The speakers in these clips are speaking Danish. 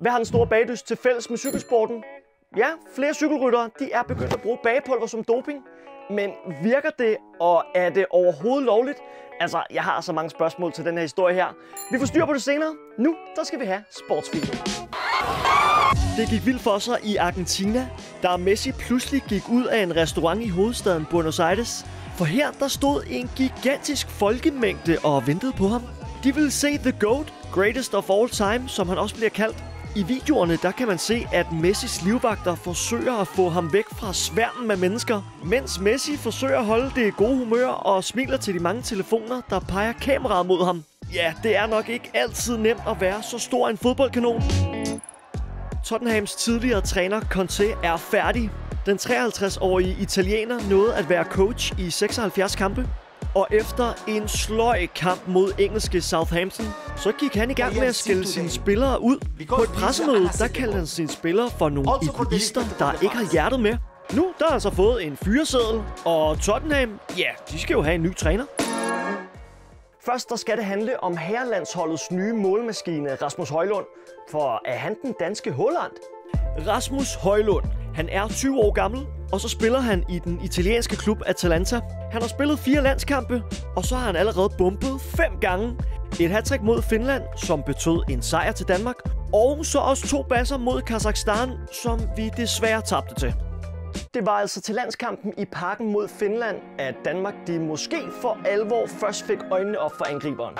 Hvad har den store bagdyst til fælles med cykelsporten? Ja, flere cykelryttere de er begyndt at bruge bagepulver som doping. Men virker det, og er det overhovedet lovligt? Altså, jeg har så mange spørgsmål til den her historie her. Vi får styr på det senere. Nu, der skal vi have sportsfilmen. Det gik vildt for sig i Argentina, da Messi pludselig gik ud af en restaurant i hovedstaden Buenos Aires. For her der stod en gigantisk folkemængde og ventede på ham. De ville se The GOAT, Greatest of All Time, som han også bliver kaldt. I videoerne der kan man se, at Messis livvagter forsøger at få ham væk fra sværmen af mennesker, mens Messi forsøger at holde det gode humør og smiler til de mange telefoner, der peger kameraet mod ham. Ja, det er nok ikke altid nemt at være så stor en fodboldkanon. Tottenhams tidligere træner Conte er færdig. Den 53-årige italiener nåede at være coach i 76 kampe. Og efter en sløj kamp mod engelske Southampton, så gik han i gang med at skille sine spillere ud. På et pressemøde, der kaldte han sine spillere for nogle egoister, der ikke har hjertet med. Nu der har han så fået en fyreseddel, og Tottenham, ja, de skal jo have en ny træner. Først der skal det handle om herrelandsholdets nye målmaskine, Rasmus Højlund. For er han den danske Holland? Rasmus Højlund. Han er 20 år gammel, og så spiller han i den italienske klub Atalanta. Han har spillet fire landskampe, og så har han allerede bumpet fem gange. Et hattrick mod Finland, som betød en sejr til Danmark, og så også to basser mod Kazakhstan, som vi desværre tabte til. Det var altså til landskampen i parken mod Finland, at Danmark de måske for alvor først fik øjnene op for angriberen.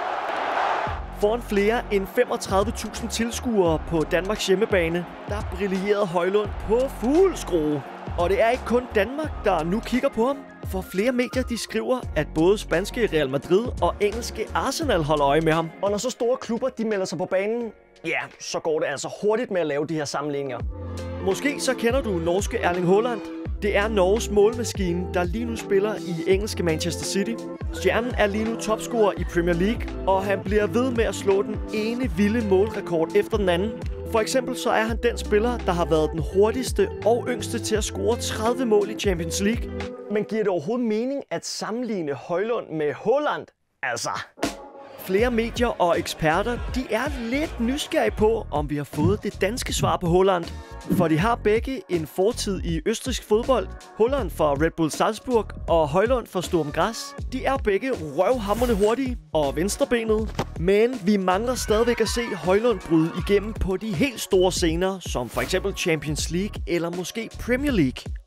Foran flere end 35.000 tilskuere på Danmarks hjemmebane, der brillerede Højlund på fuld skrue. Og det er ikke kun Danmark, der nu kigger på ham. For flere medier de skriver, at både spanske Real Madrid og engelske Arsenal holder øje med ham. Og når så store klubber de melder sig på banen, ja, så går det altså hurtigt med at lave de her sammenligninger. Måske så kender du norske Erling Haaland. Det er Norges målmaskine, der lige nu spiller i engelske Manchester City. Stjernen er lige nu topscorer i Premier League, og han bliver ved med at slå den ene vilde målrekord efter den anden. For eksempel så er han den spiller, der har været den hurtigste og yngste til at score 30 mål i Champions League. Men giver det overhovedet mening at sammenligne Højlund med Holland? Altså... Flere medier og eksperter, de er lidt nysgerrige på, om vi har fået det danske svar på Holland. For de har begge en fortid i østrisk fodbold. Holland for Red Bull Salzburg og Højlund for Sturm Græs. De er begge røvhammerne hurtige og venstrebenet. Men vi mangler stadigvæk at se Højlund bryde igennem på de helt store scener, som for eksempel Champions League eller måske Premier League.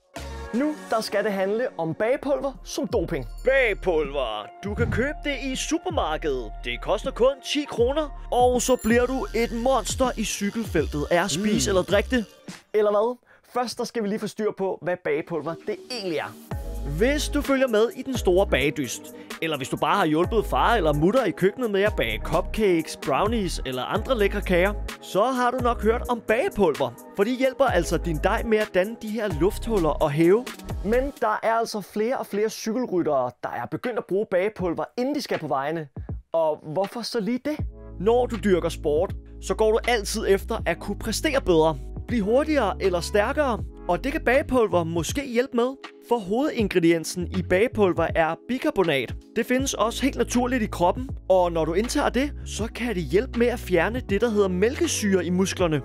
Nu der skal det handle om bagpulver som doping. Bagpulver. Du kan købe det i supermarkedet. Det koster kun 10 kroner. Og så bliver du et monster i cykelfeltet af at spise mm. eller drikke det. Eller hvad? Først der skal vi lige få styr på, hvad bagpulver det egentlig er. Hvis du følger med i den store bagdyst, eller hvis du bare har hjulpet far eller mutter i køkkenet med at bage cupcakes, brownies eller andre lækre kager, så har du nok hørt om bagepulver. For de hjælper altså din dej med at danne de her lufthuller og hæve. Men der er altså flere og flere cykelryttere, der er begyndt at bruge bagepulver, inden de skal på vejene. Og hvorfor så lige det? Når du dyrker sport, så går du altid efter at kunne præstere bedre. Blive hurtigere eller stærkere, og det kan bagepulver måske hjælpe med. For hovedingrediensen i bagepulver er bikarbonat. Det findes også helt naturligt i kroppen, og når du indtager det, så kan det hjælpe med at fjerne det, der hedder mælkesyre i musklerne.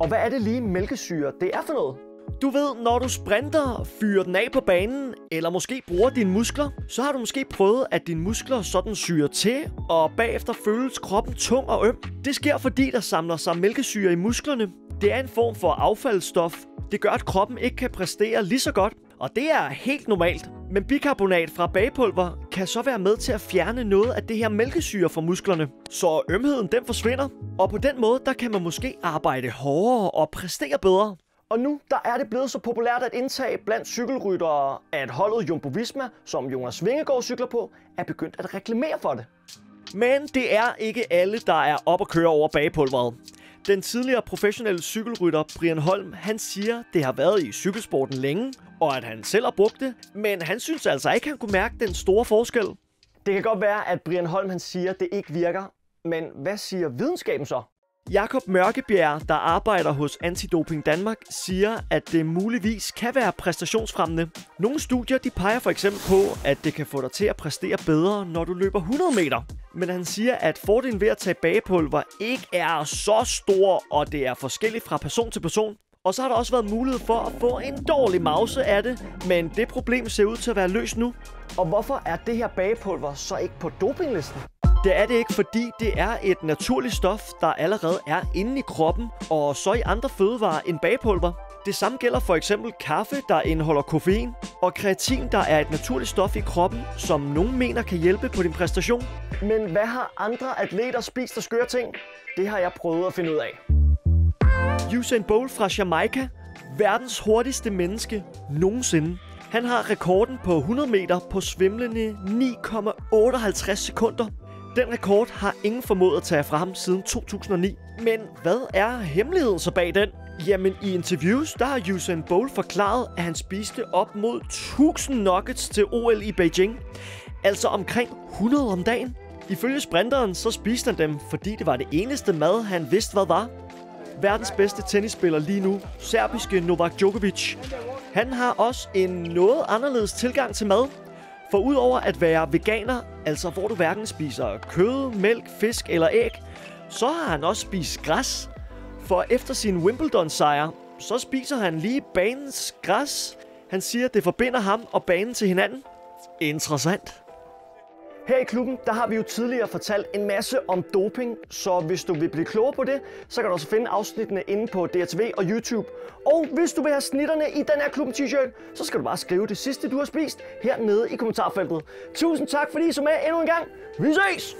Og hvad er det lige mælkesyre, det er for noget? Du ved, når du sprinter, fyrer den af på banen, eller måske bruger dine muskler, så har du måske prøvet, at dine muskler sådan syrer til, og bagefter føles kroppen tung og øm. Det sker, fordi der samler sig mælkesyre i musklerne. Det er en form for affaldsstof. Det gør, at kroppen ikke kan præstere lige så godt, og det er helt normalt. Men bikarbonat fra bagepulver kan så være med til at fjerne noget af det her mælkesyre fra musklerne. Så ømheden den forsvinder, og på den måde der kan man måske arbejde hårdere og præstere bedre. Og nu der er det blevet så populært at indtage blandt cykelryttere, at holdet Jumbo Visma, som Jonas Vingegaard cykler på, er begyndt at reklamere for det. Men det er ikke alle, der er op at køre over bagepulveret. Den tidligere professionelle cykelrytter Brian Holm, han siger, det har været i cykelsporten længe, og at han selv har brugt det, men han synes altså ikke, han kunne mærke den store forskel. Det kan godt være, at Brian Holm han siger, at det ikke virker, men hvad siger videnskaben så? Jakob Mørkebjerg, der arbejder hos Antidoping Danmark, siger, at det muligvis kan være præstationsfremmende. Nogle studier de peger for eksempel på, at det kan få dig til at præstere bedre, når du løber 100 meter. Men han siger, at fordelen ved at tage bagepulver ikke er så stor, og det er forskelligt fra person til person. Og så har der også været mulighed for at få en dårlig mause af det, men det problem ser ud til at være løst nu. Og hvorfor er det her bagepulver så ikke på dopinglisten? Det er det ikke, fordi det er et naturligt stof, der allerede er inde i kroppen, og så i andre fødevarer end bagepulver. Det samme gælder for eksempel kaffe, der indeholder koffein, og kreatin, der er et naturligt stof i kroppen, som nogen mener kan hjælpe på din præstation. Men hvad har andre atleter spist af skøre ting? Det har jeg prøvet at finde ud af. Usain Bolt fra Jamaica, verdens hurtigste menneske nogensinde. Han har rekorden på 100 meter på svimlende 9,58 sekunder. Den rekord har ingen formået at tage fra ham siden 2009. Men hvad er hemmeligheden så bag den? Jamen, i interviews, der har Usain Bolt forklaret, at han spiste op mod 1000 nuggets til OL i Beijing. Altså omkring 100 om dagen. Ifølge sprinteren, så spiste han dem, fordi det var det eneste mad, han vidste, hvad var. Verdens bedste tennisspiller lige nu, serbiske Novak Djokovic. Han har også en noget anderledes tilgang til mad. For udover at være veganer, altså hvor du hverken spiser kød, mælk, fisk eller æg, så har han også spist græs. For efter sin Wimbledon-sejr, så spiser han lige banens græs. Han siger, at det forbinder ham og banen til hinanden. Interessant. Her i klubben, der har vi jo tidligere fortalt en masse om doping, så hvis du vil blive klogere på det, så kan du også finde afsnittene inde på DRTV og YouTube. Og hvis du vil have snitterne i den her klubben t-shirt, så skal du bare skrive det sidste, du har spist hernede i kommentarfeltet. Tusind tak, fordi I så med endnu en gang. Vi ses!